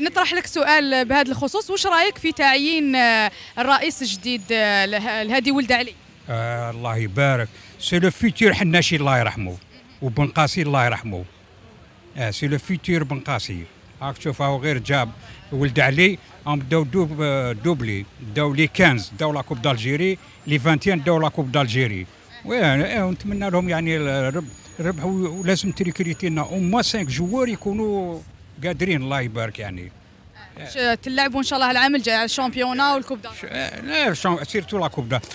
نطرح لك سؤال بهذا الخصوص. واش رأيك في تعيين آه، الرئيس الجديد آه، له- لهادي ولد علي؟ آه الله يبارك. سي لو فيتور حناشي الله يرحمه. وبن قاسي الله يرحمه. آه سي لو فيتور بن قاسي. هاك تشوف هاو غير جاب ولد علي. هم بداو دوب آه، دوبلي. داو لي 15 داو لا كوب دالجيري. لي 21 داو لا كوب دالجيري. ونتمنى لهم يعني ربحوا ولازم تريكريتي لنا أو موان 5 جوار يكونوا قادرين الله يبارك يعني. تلعبوا إن شاء الله العام الجاي على الشامبيونا والكوب لا سيرتو لا كوب دا